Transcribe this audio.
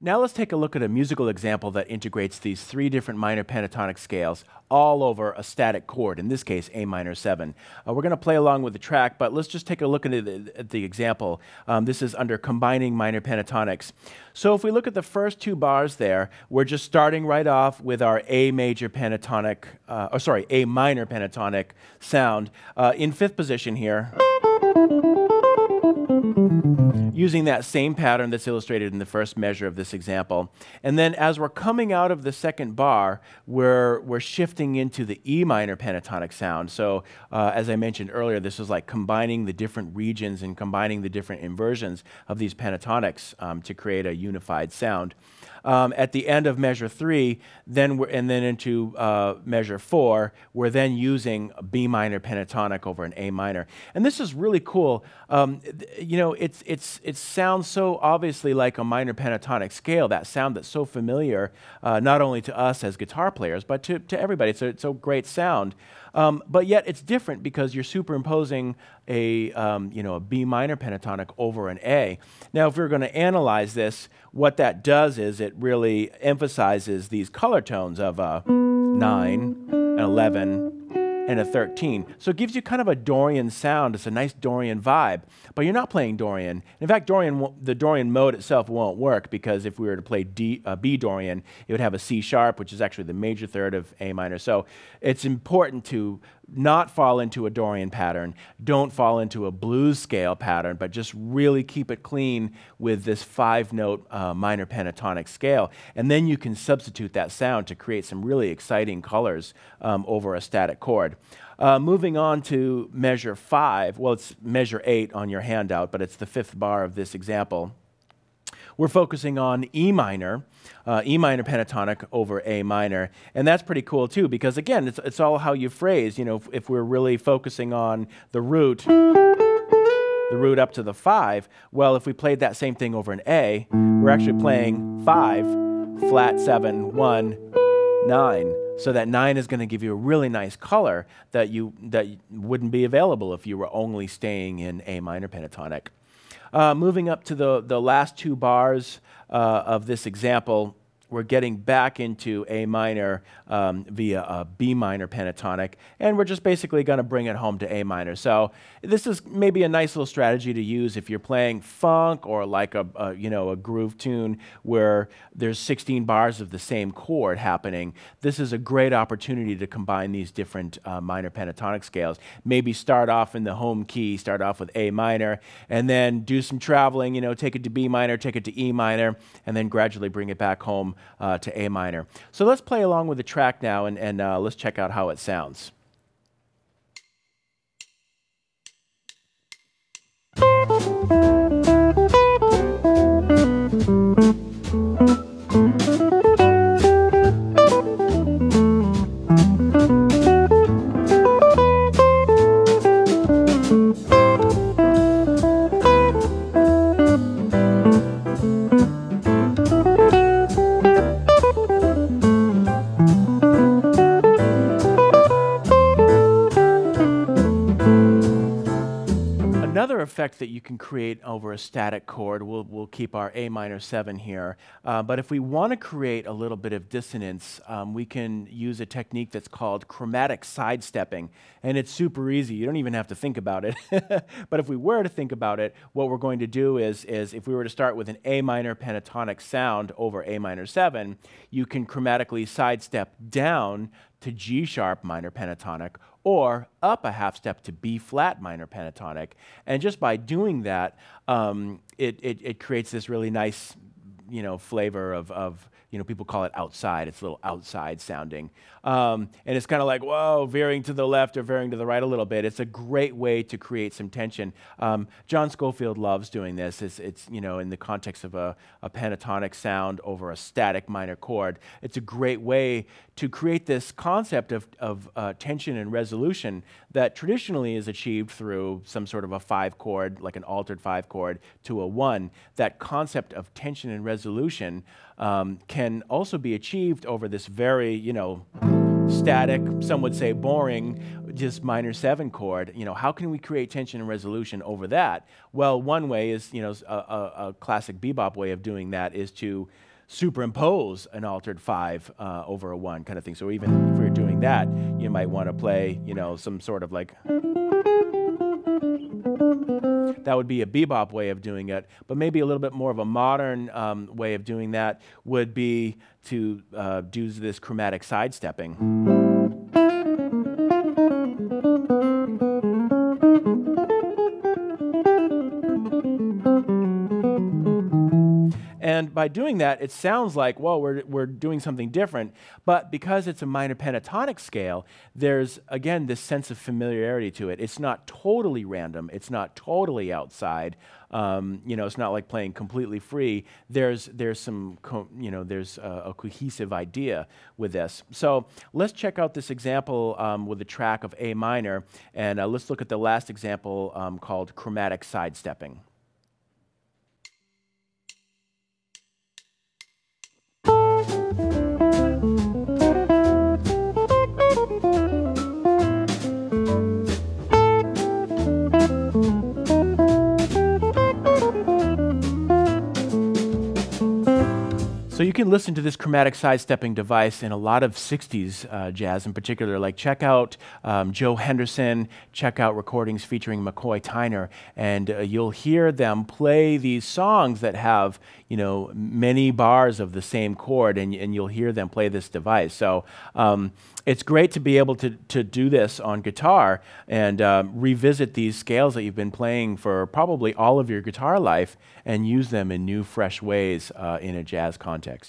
Now let's take a look at a musical example that integrates these three different minor pentatonic scales all over a static chord, in this case A minor 7. Uh, we're going to play along with the track, but let's just take a look at the, at the example. Um, this is under combining minor pentatonics. So if we look at the first two bars there, we're just starting right off with our A major pentatonic, uh, or sorry, A minor pentatonic sound uh, in fifth position here using that same pattern that's illustrated in the first measure of this example. And then as we're coming out of the second bar, we're, we're shifting into the E minor pentatonic sound. So uh, as I mentioned earlier, this is like combining the different regions and combining the different inversions of these pentatonics um, to create a unified sound um, at the end of measure three, then we're, and then into uh, measure four, we're then using a B minor pentatonic over an A minor. And this is really cool. Um, you know, it's, it's, it sounds so obviously like a minor pentatonic scale, that sound that's so familiar, uh, not only to us as guitar players, but to, to everybody. It's a, it's a great sound. Um, but yet it's different because you're superimposing a, um, you know, a B minor pentatonic over an A. Now, if we're going to analyze this, what that does is it really emphasizes these color tones of a 9, an 11, and a 13. So it gives you kind of a Dorian sound. It's a nice Dorian vibe, but you're not playing Dorian. In fact, Dorian, the Dorian mode itself won't work because if we were to play D, uh, B Dorian, it would have a C sharp, which is actually the major third of A minor. So it's important to not fall into a Dorian pattern, don't fall into a blues scale pattern, but just really keep it clean with this five note uh, minor pentatonic scale. And then you can substitute that sound to create some really exciting colors um, over a static chord. Uh, moving on to measure five, well, it's measure eight on your handout, but it's the fifth bar of this example we're focusing on E minor, uh, E minor pentatonic over A minor. And that's pretty cool too, because again, it's, it's all how you phrase. You know, if, if we're really focusing on the root, the root up to the five, well, if we played that same thing over an A, we're actually playing five, flat seven, one, nine. So that nine is going to give you a really nice color that you that wouldn't be available if you were only staying in A minor pentatonic. Uh, moving up to the, the last two bars uh, of this example, we're getting back into A minor um, via a B minor pentatonic, and we're just basically going to bring it home to A minor. So this is maybe a nice little strategy to use if you're playing funk or like a, a you know a groove tune where there's 16 bars of the same chord happening. This is a great opportunity to combine these different uh, minor pentatonic scales. Maybe start off in the home key, start off with A minor, and then do some traveling. You know, take it to B minor, take it to E minor, and then gradually bring it back home uh, to A minor. So let's play along with the track now and, and uh, let's check out how it sounds. Effect that you can create over a static chord, we'll, we'll keep our A minor 7 here. Uh, but if we want to create a little bit of dissonance, um, we can use a technique that's called chromatic sidestepping. And it's super easy. You don't even have to think about it. but if we were to think about it, what we're going to do is, is if we were to start with an A minor pentatonic sound over A minor 7, you can chromatically sidestep down to G sharp minor pentatonic or up a half step to B flat minor pentatonic. And just by doing that, um, it, it, it, creates this really nice, you know, flavor of, of you know, people call it outside. It's a little outside sounding. Um, and it's kind of like, whoa, veering to the left or veering to the right a little bit. It's a great way to create some tension. Um, John Scofield loves doing this. It's, it's, you know, in the context of a, a pentatonic sound over a static minor chord. It's a great way to create this concept of, of uh, tension and resolution that traditionally is achieved through some sort of a five chord, like an altered five chord, to a one. That concept of tension and resolution um, can also be achieved over this very, you know, static, some would say boring just minor seven chord, you know, how can we create tension and resolution over that? Well, one way is, you know, a, a, a classic bebop way of doing that is to superimpose an altered five uh, over a one kind of thing. So even if we are doing that, you might want to play, you know, some sort of like. That would be a bebop way of doing it, but maybe a little bit more of a modern um, way of doing that would be to uh, do this chromatic sidestepping. And by doing that, it sounds like, well, we're, we're doing something different. But because it's a minor pentatonic scale, there's, again, this sense of familiarity to it. It's not totally random, it's not totally outside. Um, you know, it's not like playing completely free. There's, there's some, you know, there's a, a, cohesive idea with this. So let's check out this example um, with a track of A minor, and uh, let's look at the last example um, called chromatic sidestepping. Can listen to this chromatic sidestepping device in a lot of 60s uh, jazz in particular. Like check out um, Joe Henderson, check out recordings featuring McCoy Tyner, and uh, you'll hear them play these songs that have, you know, many bars of the same chord, and, and you'll hear them play this device. So um, it's great to be able to, to do this on guitar and um, revisit these scales that you've been playing for probably all of your guitar life and use them in new, fresh ways uh, in a jazz context.